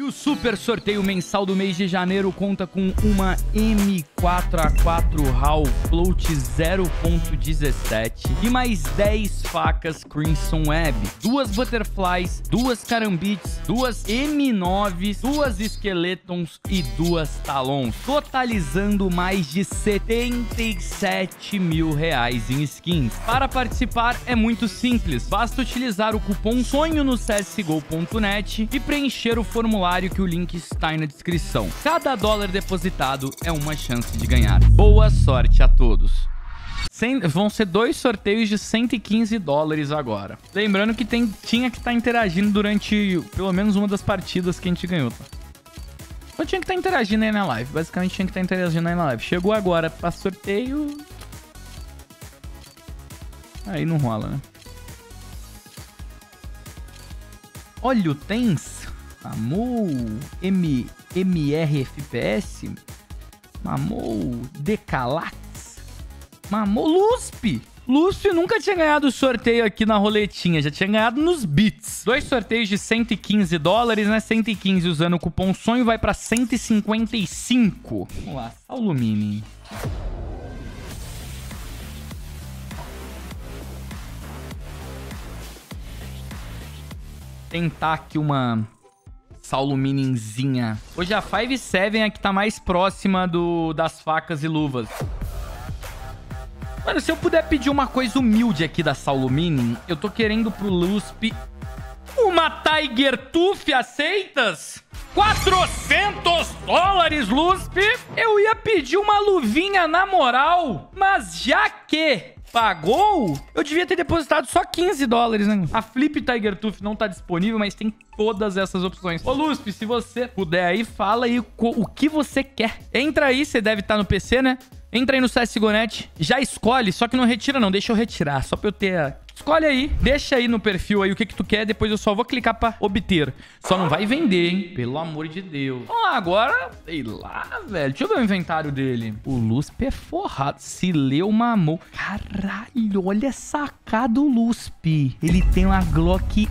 E o super sorteio mensal do mês de janeiro conta com uma M4A4 HAL Float 0.17 e mais 10 facas Crimson Web, duas Butterflies, duas Carambites, duas M9, duas Skeletons e duas Talons, totalizando mais de 77 mil reais em skins. Para participar é muito simples, basta utilizar o cupom SONHO no csgo.net e preencher o formulário que o link está na descrição. Cada dólar depositado é uma chance de ganhar. Boa sorte a todos! Vão ser dois sorteios de 115 dólares agora. Lembrando que tem, tinha que estar tá interagindo durante pelo menos uma das partidas que a gente ganhou, tá? Só tinha que estar tá interagindo aí na live. Basicamente tinha que estar tá interagindo aí na live. Chegou agora para sorteio. Aí não rola, né? Olha o Tens. Mamou M, MR FPS. Mamou Decalax. Mamou Lusp. Lusp nunca tinha ganhado sorteio aqui na roletinha, já tinha ganhado nos bits. Dois sorteios de 115 dólares, né? 115 usando o cupom sonho vai para 155. Vamos lá, Saulo Mini. Tentar aqui uma Saulo Mininzinha. Hoje a 5-7 é a que tá mais próxima do, das facas e luvas. Mano, se eu puder pedir uma coisa humilde aqui da Saulo eu tô querendo pro Lusp uma Tiger Tooth, aceitas? 400 dólares, Lusp? Eu ia pedir uma luvinha na moral, mas já que pagou, eu devia ter depositado só 15 dólares, né? A Flip Tiger Tooth não tá disponível, mas tem todas essas opções. Ô, Lusp, se você puder aí, fala aí o que você quer. Entra aí, você deve estar tá no PC, né? Entra aí no CSGO.net, já escolhe, só que não retira não, deixa eu retirar, só pra eu ter Escolhe aí, deixa aí no perfil aí o que que tu quer, depois eu só vou clicar pra obter. Só não vai vender, hein? Pelo amor de Deus. Vamos lá, agora, sei lá, velho. Deixa eu ver o inventário dele. O Lusp é forrado. Se leu, mamou. Caralho, olha essa sacada do Lusp. Ele tem uma Glock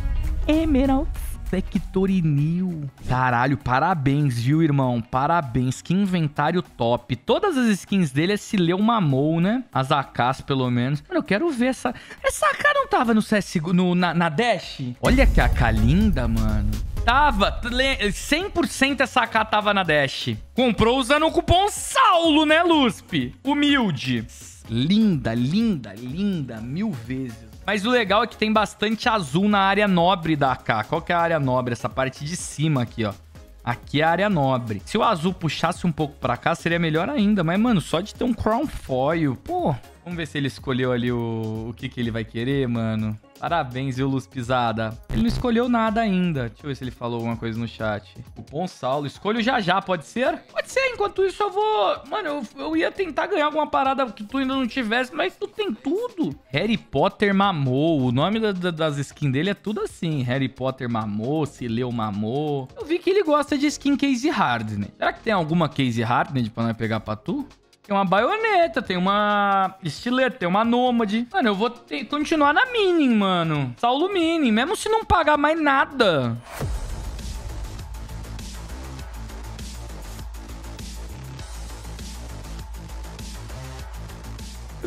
Emerald Factorinil. Caralho, parabéns, viu, irmão? Parabéns. Que inventário top. Todas as skins dele é se leu mamou, né? As AKs, pelo menos. Mano, eu quero ver essa... Essa AK não tava no CSGO, no, na, na Dash? Olha que AK linda, mano. Tava. 100% essa AK tava na Dash. Comprou usando o cupom Saulo, né, Lusp? Humilde. Linda, linda, linda. Mil vezes. Mas o legal é que tem bastante azul na área nobre da AK. Qual que é a área nobre? Essa parte de cima aqui, ó. Aqui é a área nobre. Se o azul puxasse um pouco pra cá, seria melhor ainda. Mas, mano, só de ter um crown foil... Pô, vamos ver se ele escolheu ali o, o que, que ele vai querer, mano. Parabéns, viu, Luz Pisada? Ele não escolheu nada ainda. Deixa eu ver se ele falou alguma coisa no chat. O bom Saulo. Escolho já já, pode ser? Pode ser. Enquanto isso, eu vou... Mano, eu, eu ia tentar ganhar alguma parada que tu ainda não tivesse, mas tu tem tudo. Harry Potter mamou. O nome da, da, das skins dele é tudo assim. Harry Potter mamou, se leu mamou. Eu vi que ele gosta de skin case hardened. Será que tem alguma case hardened pra nós pegar pra tu? Tem uma baioneta, tem uma estileta, tem uma nômade. Mano, eu vou ter, continuar na Mining, mano. Saulo Mining, mesmo se não pagar mais nada.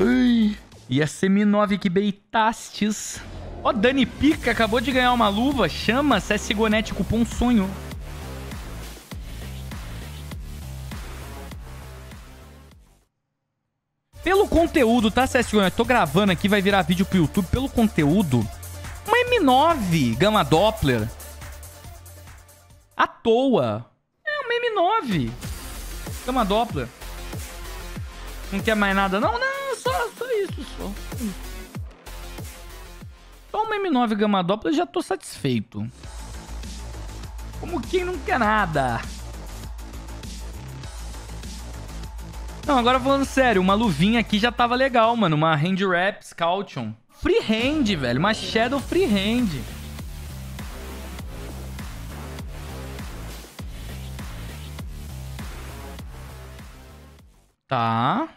Ai. E a Semi-9 que beitastes. Ó, Dani Pica acabou de ganhar uma luva. Chama CSGONET cupom sonho. Pelo conteúdo, tá, CSGO? Eu tô gravando aqui, vai virar vídeo pro YouTube. Pelo conteúdo, uma M9 Gama Doppler. À toa. É uma M9 Gama Doppler. Não quer mais nada, não? Não, só, só isso, só. Só uma M9 Gama Doppler já tô satisfeito. Como quem não quer nada. Não, agora falando sério, uma luvinha aqui já tava legal, mano. Uma Hand Wrap Scoution. Freehand, velho. Uma Shadow Freehand. Tá.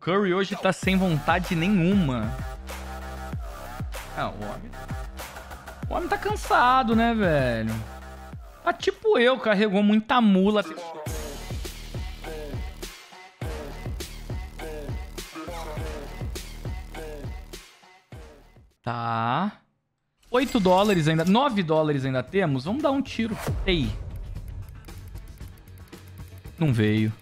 Curry hoje tá sem vontade nenhuma. Ah, o homem... O homem tá cansado, né, velho? Ah, tipo eu, carregou muita mula. Tá. 8 dólares ainda. 9 dólares ainda temos. Vamos dar um tiro. Ei. Não veio.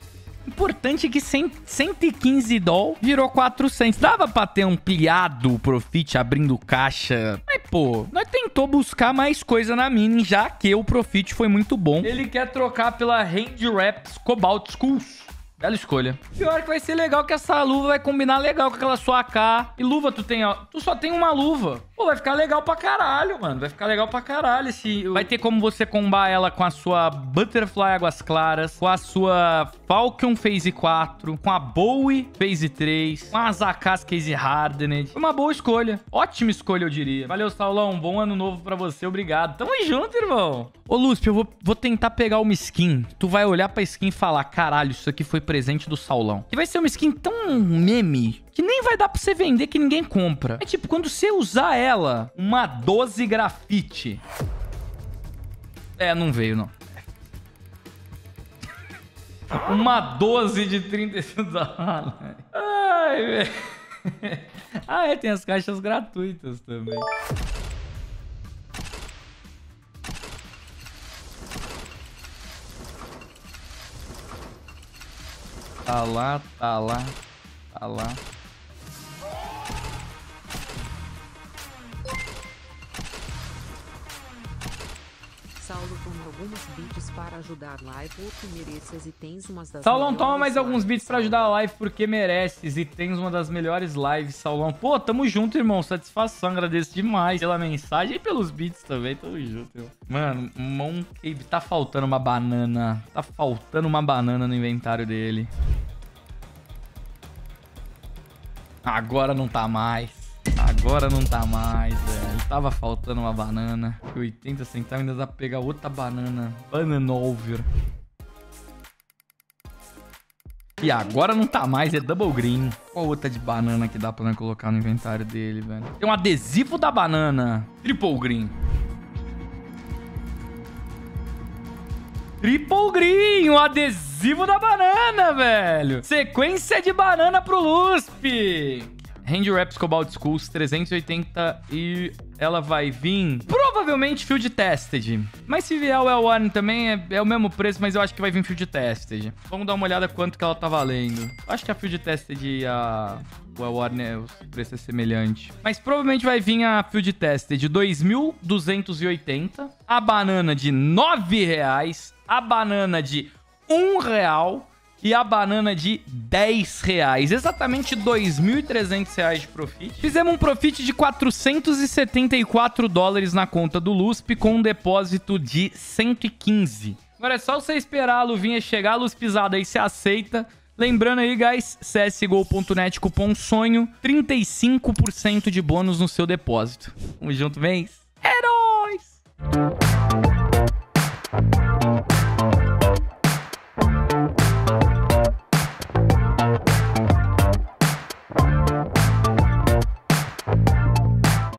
Importante é que 100, 115 doll virou 400. Dava pra ter ampliado Profit abrindo caixa. Mas, pô, nós tentou buscar mais coisa na mini, já que o Profit foi muito bom. Ele quer trocar pela Range Raps Cobalt Schools. Bela escolha. Pior que vai ser legal que essa luva vai combinar legal com aquela sua AK. E luva tu tem, ó. Tu só tem uma luva. Pô, vai ficar legal pra caralho, mano. Vai ficar legal pra caralho esse... Vai ter como você combar ela com a sua Butterfly Águas Claras, com a sua Falcon Phase 4, com a Bowie Phase 3, com as AKs Case Hardened. Foi uma boa escolha. Ótima escolha, eu diria. Valeu, Saulão. Bom ano novo pra você. Obrigado. Tamo junto, irmão. Ô, Lúcio, eu vou, vou tentar pegar uma skin. Tu vai olhar pra skin e falar, caralho, isso aqui foi presente do Saulão. Que vai ser uma skin tão meme que nem vai dar pra você vender que ninguém compra. É tipo, quando você usar ela, uma 12 grafite. É, não veio, não. Uma 12 de 35 dólares. Ai, velho. Ah, é, tem as caixas gratuitas também. Tá lá, tá lá, tá lá. Saulo toma alguns bits para ajudar a live porque mereces e tens umas das Saulão, toma mais alguns bits para ajudar a live porque mereces e tens uma das melhores lives, Saulão. Pô, tamo junto, irmão. Satisfação, agradeço demais pela mensagem e pelos bits também. Tamo junto, irmão. Mano, Monkey tá faltando uma banana. Tá faltando uma banana no inventário dele. Agora não tá mais. Agora não tá mais, velho. Tava faltando uma banana. 80 centavos ainda dá pra pegar outra banana. Bananover. E agora não tá mais, é double green. Qual outra de banana que dá pra colocar no inventário dele, velho? Tem um adesivo da banana. Triple green. Triple green, um adesivo da banana, velho. Sequência de banana pro Lusp. Hand Raps Cobalt Schools 380 e ela vai vir provavelmente Field Tested. Mas se vier o L1 também é, é, o mesmo preço, mas eu acho que vai vir Field Tested. Vamos dar uma olhada quanto que ela tá valendo. Acho que a Field Tested e a o L1 né, o preço é semelhante. Mas provavelmente vai vir a Field Tested de 2.280, a banana de 9 reais, a banana de 1 real e a banana de 10 reais. Exatamente 2.300 reais de profit. Fizemos um profit de 474 dólares na conta do Lusp com um depósito de 115. Agora é só você esperar a luvinha chegar, a luz pisada aí você aceita. Lembrando aí, guys, csgo.net, cupom sonho, 35% de bônus no seu depósito. Tamo junto, vem? Heróis!